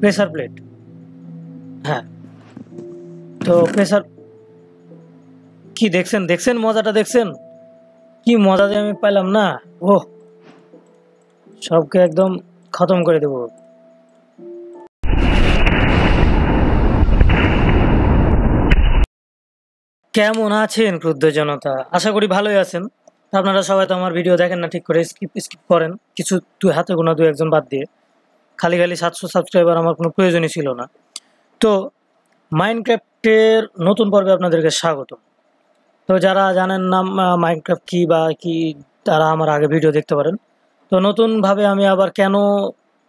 Pressure plate. হ্যাঁ। তো pressure কি দেখছেন? দেখছেন মজাটা? দেখছেন? কি মজা যে আমি পাইলাম না? ও সবকে একদম খতম করে দেবো। কেমন আছেন ক্রুদ্ধ জনতা? আশা করি ভালোই আছেন। আপনারা সবাই তো আমার ভিডিও দেখেন না ঠিক করে স্কিপ স্কিপ করেন। কিছু দুই হাতে গোনা দু একজন বাদ দিয়ে। খালি খালি সাতশো সাবস্ক্রাইবার আমার কোনো প্রয়োজনই ছিল না। তো মাইনক্রাফটের নতুন পর্বে আপনাদেরকে স্বাগত তো যারা জানেন না মাইনক্রাফট কী বা কি, তারা আমার আগে ভিডিও দেখতে পারেন। তো নতুনভাবে আমি আবার কেন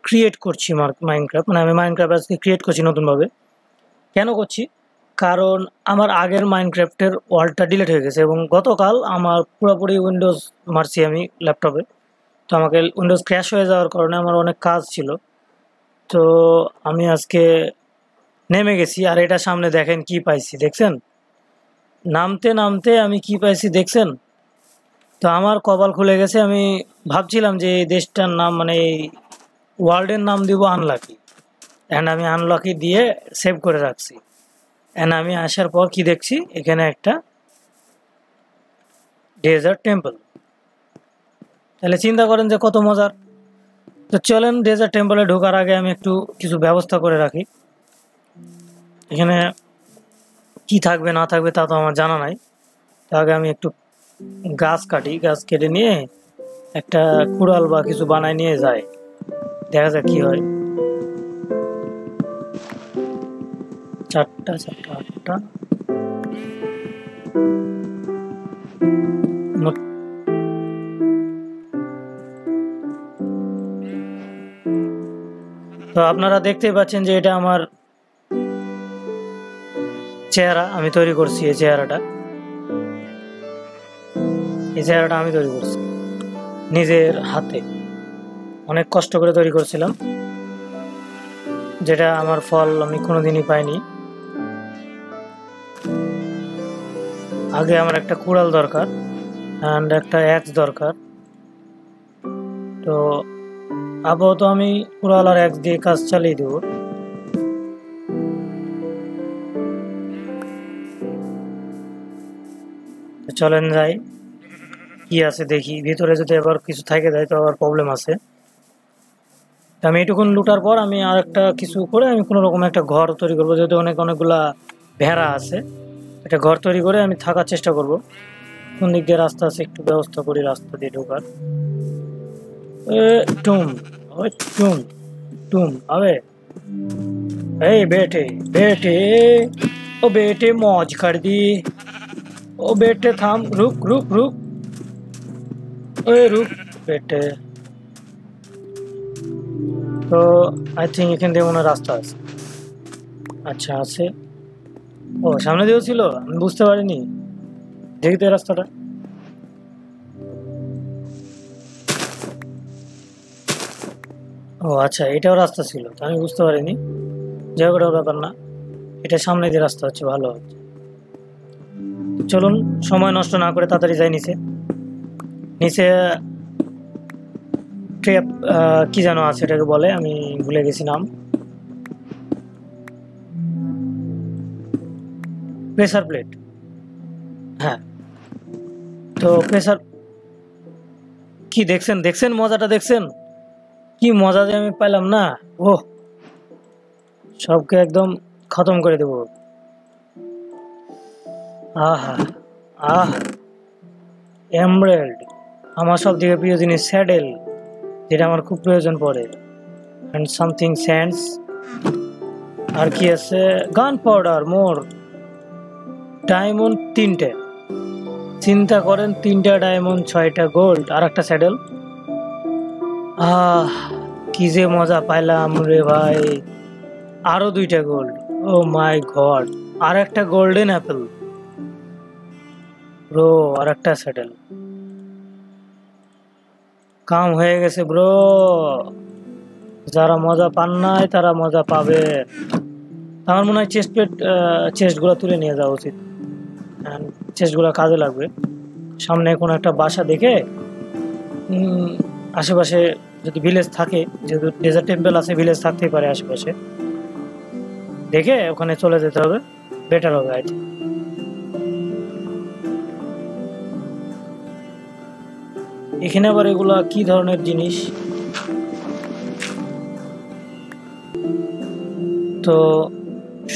ক্রিয়েট করছি মাইনক্রাফট মানে আমি মাইনক্রাফট আজকে ক্রিয়েট করছি নতুনভাবে। কেন করছি? কারণ আমার আগের মাইনক্রাফটের ওয়ার্ল্ডটা ডিলেট হয়ে গেছে এবং গতকাল আমার পুরোপুরি উইন্ডোজ মারছি আমি ল্যাপটপে তো আমাকে উইন্ডোজ ক্র্যাশ হয়ে যাওয়ার কারণে আমার অনেক কাজ ছিল। তো আমি আজকে নেমে গেছি, আর এটা সামনে দেখেন কি পাইছি, দেখছেন? নামতে নামতে আমি কি পাইছি, দেখছেন? তো আমার কপাল খুলে গেছে, আমি ভাবছিলাম যে এই দেশটার নাম মানে এই ওয়ার্ল্ডের নাম দিব আনলাকি। অ্যান্ড আমি আনলাকি দিয়ে সেভ করে রাখছি। অ্যান্ড আমি আসার পর কি দেখছি, এখানে একটা ডেজার্ট টেম্পল তাহলে চিন্তা করেন যে কত মজার। তো চলেন ডেজার্ট টেম্পলে ঢোকার আগে আমি একটু কিছু ব্যবস্থা করে রাখি। এখানে কি থাকবে, না থাকবে তা তো আমার জানা নাই। তার আগে আমি একটু গাছ কাটি, গাছ কেটে নিয়ে একটা কুড়াল বা কিছু বানায় নিয়ে যায় দেখা যাক কি হয়। চারটা চারটা, আটটা। তো আপনারা দেখতেই পাচ্ছেন যে এটা আমার চেহারা, আমি তৈরি করছি এই চেহারাটা। এই চেহারাটা আমি তৈরি করছি। নিজের হাতে। অনেক কষ্ট করে তৈরি করছিলাম। যেটা আমার ফল আমি কোনোদিনই পাইনি। আগে আমার একটা কুড়াল দরকার অ্যান্ড একটা অ্যাক্স দরকার। তো আপাতত আমি আর অ্যাক্স দিয়ে কাজ চালিয়ে দেবো। চলেন যাই। কি আছে দেখি, ভিতরে যদি আবার কিছু থাকে যায় তো আবার প্রবলেম আছে। আমি এটুকুন লুটার পর আমি আর একটা কিছু করে আমি কোনো রকম একটা ঘর তৈরি করব, যেহেতু অনেক অনেকগুলা ভেড়া আছে। একটা ঘর তৈরি করে আমি থাকার চেষ্টা করব। কোন দিক দিয়ে রাস্তা আছে একটু ব্যবস্থা করি, রাস্তা দিয়ে ঢোকার। টুম ওই টুম টুম আবে এই বেটে বেটে ও বেটে मौज कर दी ओ बेटे थाम रुक रुक रुक ओए रुक बेटे তো আই থিঙ্ক এখান থেকে মনে রাস্তা আছে আচ্ছা আছে ও সামনে দিয়েও ছিল আমি বুঝতে পারিনি দেখতে রাস্তাটা ও আচ্ছা এটাও রাস্তা ছিল আমি বুঝতে পারিনি। যাই হোক ব্যাপার না। এটা সামনে দিয়ে রাস্তা হচ্ছে, ভালো হচ্ছে। চলুন, সময় নষ্ট না করে তাড়াতাড়ি যাই নিচে। নিচে ট্রেপ কি যেন আছে, এটাকে বলে, আমি ভুলে গেছি নাম। Pressure plate. হ্যাঁ। তো প্রেসার, কি দেখছেন? দেখছেন? মজাটা দেখছেন? কি মজা যে আমি পাইলাম না? ও সবকে একদম খতম করে দেব। আহা, আহ এমব্রেল্ড আমার সব থেকে প্রিয় জিনিস স্যাডেল, যেটা আমার খুব প্রয়োজন পড়ে। অ্যান্ড সামথিং স্যান্ডস আর কি আছে? গান পাউডার, মোর। ডায়মন্ড তিনটে। চিন্তা করেন, তিনটা ডায়মন্ড, ছয়টা গোল্ড আর একটা স্যাডেল। আহ, কি যে মজা পাইলাম রে ভাই। আরও দুইটা গোল্ড ও মাই গড, আর একটা গোল্ডেন অ্যাপেল ব্রো আর একটা স্যাডেল কাম হয়ে গেছে ব্রো যারা মজা পান নাই, তারা মজা পাবে। আমার মনে হয় চেস্ট প্লেট চেস্টগুলো তুলে নিয়ে যাওয়া উচিত। চেস্টগুলো কাজে লাগবে। সামনে কোনো একটা বাসা দেখে আশেপাশে যদি ভিলেজ থাকে, যেহেতু ডেজার্ট টেম্পল আছে ভিলেজ থাকতেই পারে আশেপাশে। দেখে ওখানে চলে যেতে হবে বেটার হবে আই এখানে আবার এগুলা কি ধরনের জিনিস? তো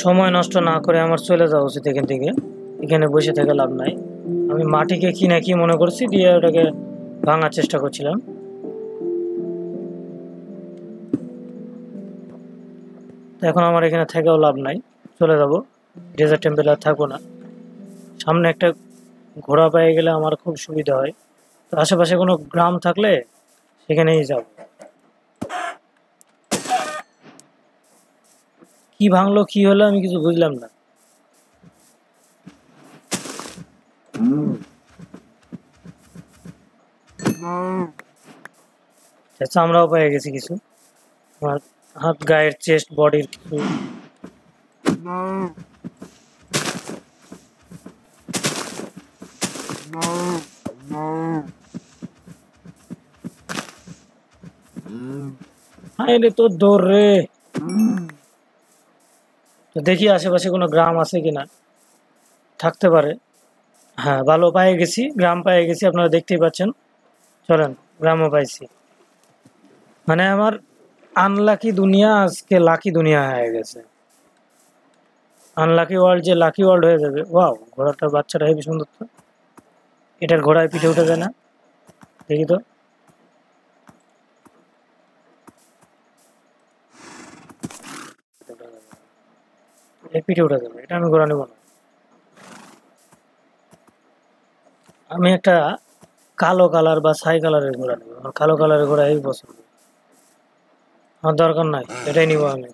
সময় নষ্ট না করে আমার চলে যাওয়া উচিত এখান থেকে। এখানে বসে থেকে লাভ নাই। আমি মাটিকে কি না কি মনে করছি, দিয়ে ওটাকে ভাঙার চেষ্টা করছিলাম। এখন আমার এখানে থেকেও লাভ নাই। চলে যাব। ডেজার্ট টেম্পেল আর থাকব না। সামনে একটা ঘোড়া পেয়ে গেলে আমার খুব সুবিধা হয়। তো আশেপাশে কোনো গ্রাম থাকলে সেখানেই যাব। কি ভাঙলো, কি হলো আমি কিছু বুঝলাম না। চামড়াও পেয়ে গেছি কিছু। আমার হাত, গায়ের চেস্ট বডির কিছু। তো দৌড় রে। তো দেখি আশেপাশে কোনো গ্রাম আছে কিনা। থাকতে পারে। হ্যাঁ ভালো পায়ে গেছি, গ্রাম পায়ে গেছি, আপনারা দেখতেই পাচ্ছেন। চলেন, গ্রামও পাইছি। মানে আমার আনলাকি দুনিয়া আজকে লাকি দুনিয়া হয়ে গেছে। আনলাকি ওয়ার্ল্ড যে লাকি ওয়ার্ল্ড হয়ে যাবে। ওয়াও ঘোড়াটার বাচ্চাটা হেবি সুন্দর তো। এটার ঘোড়ায় পিঠে উঠে যায় না। দেখি তো। পিঠে উঠে যাবে। এটা আমি ঘোড়া নেব না। আমি একটা কালো কালার বা ছাই কালারের ঘোড়া নেব। আমার কালো কালারের ঘোড়া এই পছন্দ। আমার দরকার নাই, এটাই নিব আমি।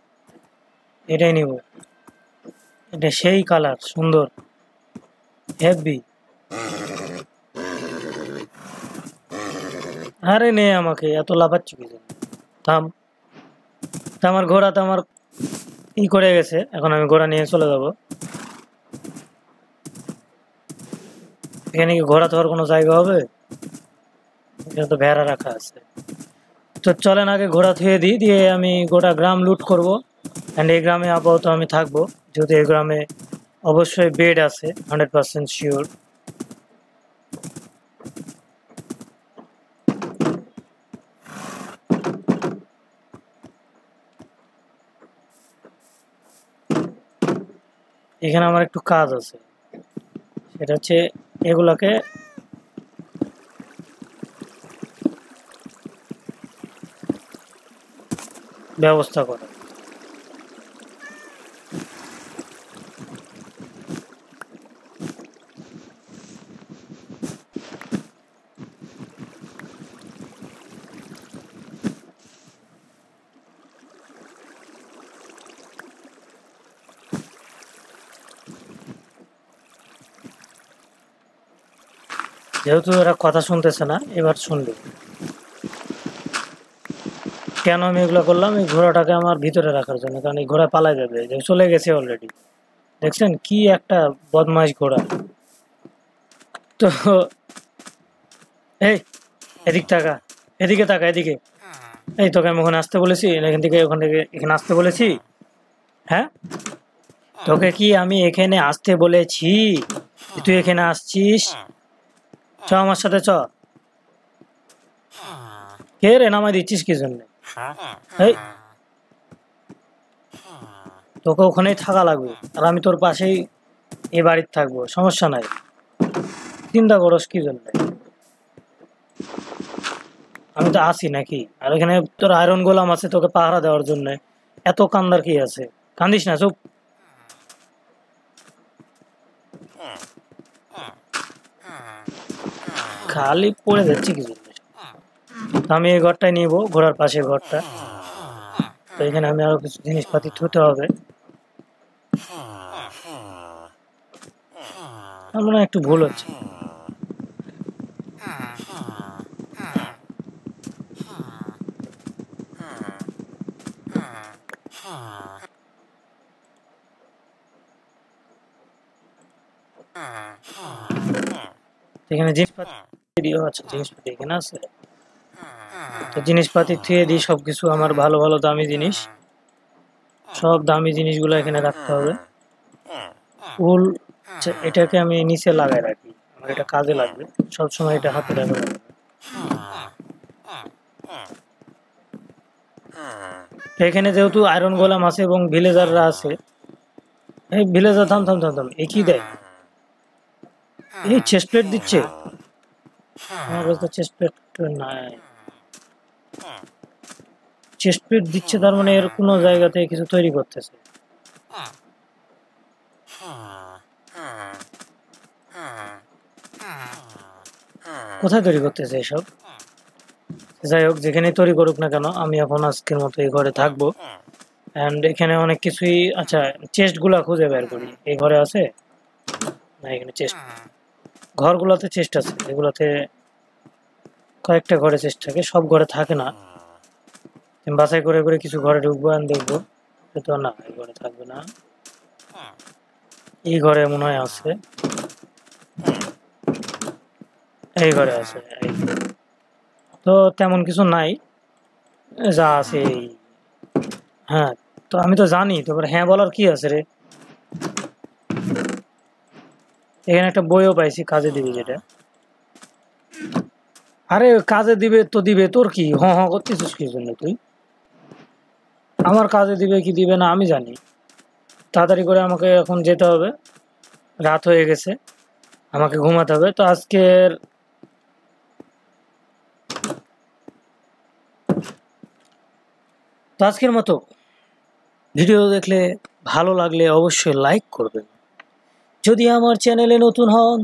এটাই নিব। এটা সেই কালার সুন্দর। হেভি আরে নে আমাকে, এত লাফাচ্ছি কি? থাম। আমার ঘোড়া তো আমার ই করে গেছে, এখন আমি ঘোড়া নিয়ে চলে যাব। এখানে কি ঘোড়া তোর কোনো জায়গা হবে? এখানে তো ভেড়া রাখা আছে। তো চলেন আগে ঘোড়া থুয়ে দিই, দিয়ে আমি গোটা গ্রাম লুট করব। অ্যান্ড এই গ্রামে আপাতত আমি থাকব। যেহেতু এই গ্রামে অবশ্যই বেড আছে হান্ড্রেড পার্সেন্ট শিওর এখানে আমার একটু কাজ আছে। সেটা হচ্ছে এগুলাকে ব্যবস্থা করা। যেহেতু এরা কথা শুনতেছে না এবার শুনবে। কেন আমি এগুলো করলাম? এই ঘোড়াটাকে আমার ভিতরে রাখার জন্য কারণ এই ঘোড়া পালাই যাবে চলে গেছে অলরেডি দেখছেন কি একটা বদমাইশ ঘোড়া। তো এই এদিক তাকা এদিকে তাকা এদিকে। এই তোকে আমি ওখানে আসতে বলেছি এখান থেকে ওখান থেকে এখানে আসতে বলেছি। হ্যাঁ? তোকে কি আমি এখানে আসতে বলেছি? তুই এখানে আসছিস? চ আমার সাথে চ। কে রে নামাই দিচ্ছিস কি জন্য? এই। তোকে ওখানেই থাকা লাগবে, আর আমি তোর পাশেই এ বাড়ির থাকব, সমস্যা নাই। চিন্তা করস কি জন্য? আমি তো আসি নাকি? আর এখানে তোর আয়রন গোলাম আছে, তোকে পাহারা দেওয়ার জন্য। এত কান্দার কি আছে? কান্দিস না, চুপ। খালি পড়ে যাচ্ছে কিছু তো আমি এই ঘরটাই নিব, ঘোড়ার পাশে ঘরটা। তো এখানে আমি আরও কিছু জিনিসপাতি থুতে হবে। আমার একটু ভুল হচ্ছে। এখানে জিনিসপাতি আছে, জিনিসপাতি এখানে আছে। তো জিনিসপাতি থুয়ে দিই সব কিছু আমার ভালো ভালো দামি জিনিস। সব দামি জিনিসগুলো এখানে রাখতে হবে। আচ্ছা, এটাকে আমি নিচে লাগাই রাখি আমার এটা কাজে লাগবে। সবসময় এটা হাতে লাগবে। এখানে যেহেতু আয়রন গোলাম আছে এবং ভিলেজাররা আছে এই ভিলেজার থাম থাম থাম থাম একই দেয় এই চেস্ট প্লেট দিচ্ছে। আমার কাছে চেস্ট প্লেট নাই। চেস্ট দিচ্ছে তার মানে এর কোনো জায়গাতে কিছু তৈরি করতেছে। কোথায় তৈরি করতেছে এসব? যাই হোক যেখানে তৈরি করুক না কেন, আমি এখন আজকের মতো এই ঘরে থাকব। অ্যান্ড এখানে অনেক কিছুই আচ্ছা চেস্টগুলা খুঁজে বের করি। এই ঘরে আছে? না, এখানে চেস্ট ঘরগুলোতে চেস্ট আছে, এগুলোতে কয়েকটা ঘরে চেস্ট থাকে, সব ঘরে থাকে না। আমি বাছাই করে করে কিছু ঘরে ঢুকবো আর দেখব। তো না, এই ঘরে থাকবে না। এই ঘরে মনে হয় আছে। এই ঘরে আছে তো তেমন কিছু নাই। যা আছে হ্যাঁ তো আমি তো জানি, তো এবার হ্যাঁ বলার কি আছে রে? এখানে একটা বইও পাইছি, কাজে দিবি যেটা। আরে কাজে দিবে তো দিবে, তোর কি? হ হ, করতেছিস কি জন্য তুই? আমার কাজে দিবে কি দিবে না, আমি জানি। তাড়াতাড়ি করে আমাকে এখন যেতে হবে। রাত হয়ে গেছে, আমাকে ঘুমাতে হবে। তো আজকের তো আজকের মতো। ভিডিও দেখলে ভালো লাগলে অবশ্যই লাইক করবেন। যদি আমার চ্যানেলে নতুন হন,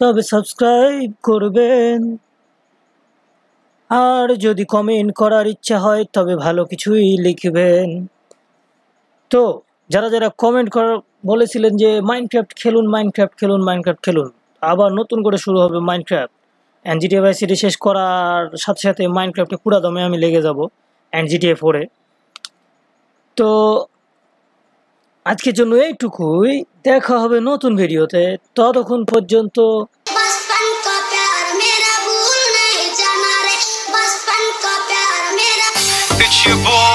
তবে সাবস্ক্রাইব করবেন। আর যদি কমেন্ট করার ইচ্ছা হয়, তবে ভালো কিছুই লিখবেন। তো, যারা যারা কমেন্ট কর বলেছিলেন যে মাইনক্রাফট খেলুন মাইনক্রাফট খেলুন মাইনক্রাফট খেলুন। আবার নতুন করে শুরু হবে Minecraft and GTA Vice City শেষ করার সাথে সাথে মাইনক্রাফটে পুরা দমে আমি লেগে যাব অ্যান্ড জিটিএ ফোরে তো, আজকের জন্য এইটুকুই। দেখা হবে নতুন ভিডিওতে ততক্ষণ পর্যন্ত Esportivo.